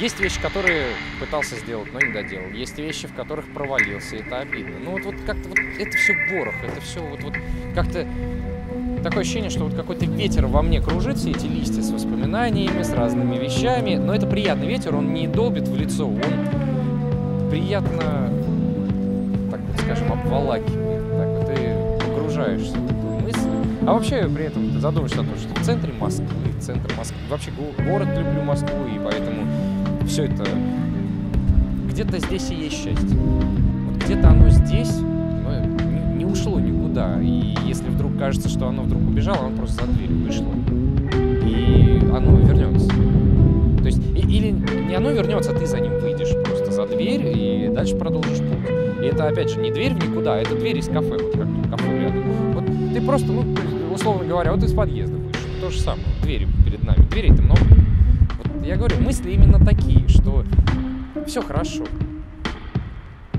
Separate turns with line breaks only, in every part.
Есть вещи, которые пытался сделать, но не доделал. Есть вещи, в которых провалился, и это обидно. Ну вот, вот как-то вот это все ворох, это все вот, вот как-то такое ощущение, что вот какой-то ветер во мне кружится, эти листья с воспоминаниями, с разными вещами. Но это приятный ветер, он не долбит в лицо, он приятно, так вот скажем, обволакивает. Так вот ты погружаешься. А вообще при этом ты задумаешься о том, что в центре Москвы, центр Москвы, вообще город люблю Москву, и поэтому все это где-то здесь и есть счастье. Вот где-то оно здесь, но не, ушло никуда. И если вдруг кажется, что оно вдруг убежало, оно просто за дверь вышло. И оно вернется. То есть, или не оно вернется, а ты за ним выйдешь просто за дверь и дальше продолжишь путь. И это, опять же, не дверь в никуда, а это дверь из кафе, вот как кафе рядом. Ты просто, ну, условно говоря, вот из подъезда вышел. То же самое, двери перед нами. Дверей-то много. Вот я говорю, мысли именно такие, что все хорошо.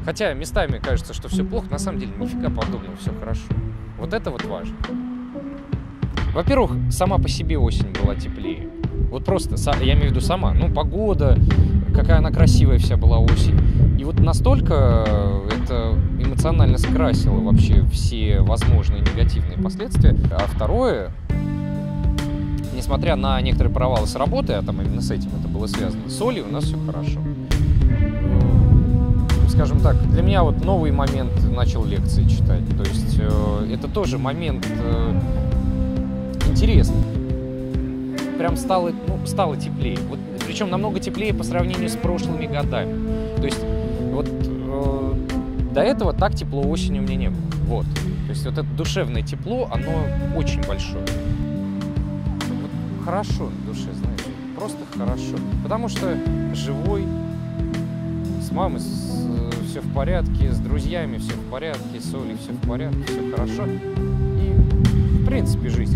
Хотя местами кажется, что все плохо, на самом деле нифига подобного, все хорошо. Вот это вот важно. Во-первых, сама по себе осень была теплее. Вот просто, я имею в виду сама, ну, погода, какая она красивая вся была осень. И вот настолько это эмоционально скрасило вообще все возможные негативные последствия. А второе, несмотря на некоторые провалы с работы, а там именно с этим это было связано, с Олей у нас все хорошо. Скажем так, для меня вот новый момент начал лекции читать. То есть э, это тоже момент э, интересный. Прям стало, ну, стало теплее. Вот, причем намного теплее по сравнению с прошлыми годами. То есть вот э, до этого так тепло осенью у меня не было. Вот. То есть вот это душевное тепло, оно очень большое хорошо на душе, знаешь, просто хорошо. Потому что живой, с мамой с, все в порядке, с друзьями все в порядке, с Олей все в порядке, все хорошо. И, в принципе, жизнь.